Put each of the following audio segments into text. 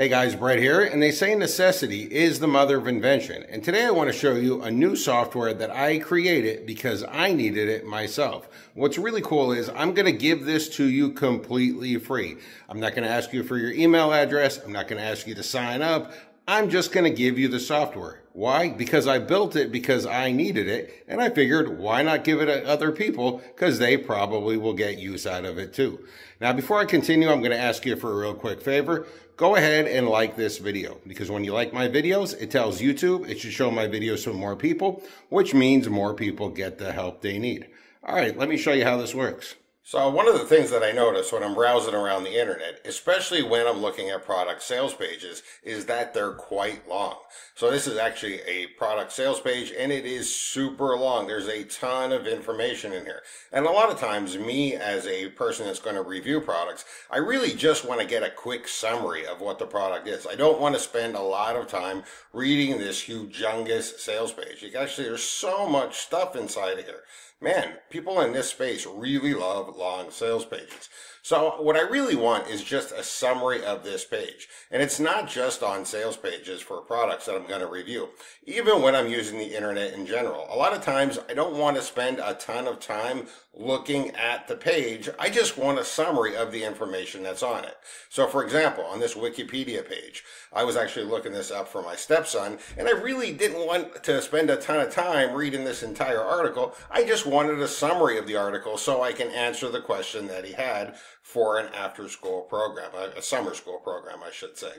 Hey guys, Brett here, and they say necessity is the mother of invention. And today I want to show you a new software that I created because I needed it myself. What's really cool is I'm going to give this to you completely free. I'm not going to ask you for your email address. I'm not going to ask you to sign up. I'm just going to give you the software. Why? Because I built it because I needed it. And I figured why not give it to other people because they probably will get use out of it too. Now, before I continue, I'm going to ask you for a real quick favor go ahead and like this video because when you like my videos, it tells YouTube it should show my videos to more people, which means more people get the help they need. All right, let me show you how this works. So one of the things that I notice when I'm browsing around the internet, especially when I'm looking at product sales pages, is that they're quite long. So this is actually a product sales page and it is super long. There's a ton of information in here. And a lot of times me as a person that's going to review products, I really just want to get a quick summary of what the product is. I don't want to spend a lot of time reading this humongous sales page. You actually, there's so much stuff inside of here man, people in this space really love long sales pages. So what I really want is just a summary of this page. And it's not just on sales pages for products that I'm going to review. Even when I'm using the internet in general. A lot of times I don't want to spend a ton of time looking at the page. I just want a summary of the information that's on it. So for example, on this Wikipedia page, I was actually looking this up for my stepson and I really didn't want to spend a ton of time reading this entire article. I just wanted a summary of the article so I can answer the question that he had for an after school program, a, summer school program, I should say.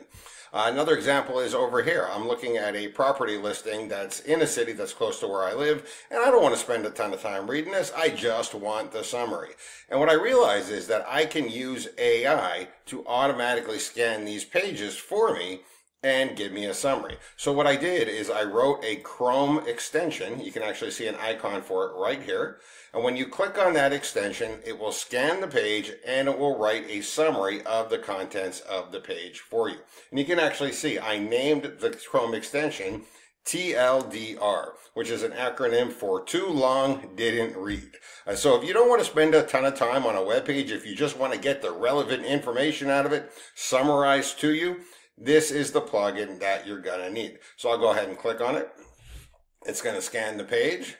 Uh, another example is over here. I'm looking at a property listing that's in a city that's close to where I live, and I don't want to spend a ton of time reading this. I just want the summary. And what I realize is that I can use AI to automatically scan these pages for me and give me a summary. So what I did is I wrote a Chrome extension. You can actually see an icon for it right here. And when you click on that extension, it will scan the page and it will write a summary of the contents of the page for you. And you can actually see I named the Chrome extension TLDR, which is an acronym for too long didn't read. Uh, so if you don't want to spend a ton of time on a web page, if you just want to get the relevant information out of it summarized to you, this is the plugin that you're to need. So I'll go ahead and click on it. It's to scan the page.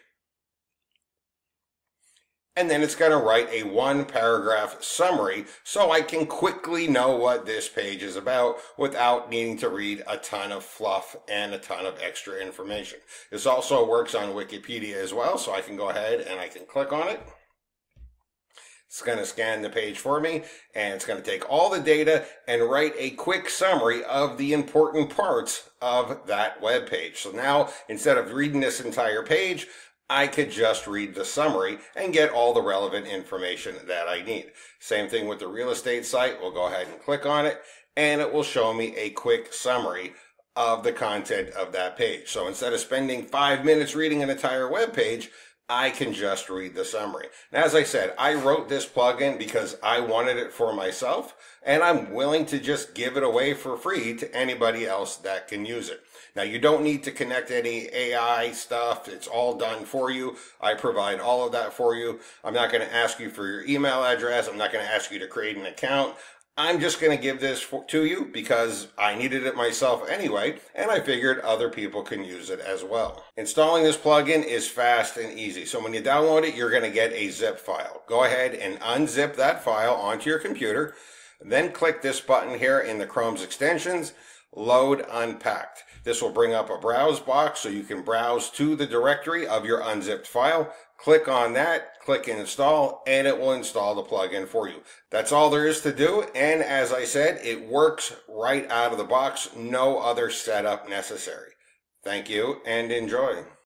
And then it's to write a one paragraph summary so I can quickly know what this page is about without needing to read a ton of fluff and a ton of extra information. This also works on Wikipedia as well, so I can go ahead and I can click on it. It's going to scan the page for me and it's going to take all the data and write a quick summary of the important parts of that web page. So now instead of reading this entire page, I could just read the summary and get all the relevant information that I need. Same thing with the real estate site. We'll go ahead and click on it and it will show me a quick summary of the content of that page. So instead of spending five minutes reading an entire web page, I can just read the summary. Now, as I said, I wrote this plugin because I wanted it for myself, and I'm willing to just give it away for free to anybody else that can use it. Now, you don't need to connect any AI stuff. It's all done for you. I provide all of that for you. I'm not going to ask you for your email address. I'm not going to ask you to create an account. I'm just going to give this for, to you because I needed it myself anyway, and I figured other people can use it as well. Installing this plugin is fast and easy. So when you download it, you're going to get a zip file. Go ahead and unzip that file onto your computer. Then click this button here in the Chrome's extensions, load unpacked. This will bring up a browse box so you can browse to the directory of your unzipped file. Click on that, click install, and it will install the plugin for you. That's all there is to do. And as I said, it works right out of the box. No other setup necessary. Thank you and enjoy.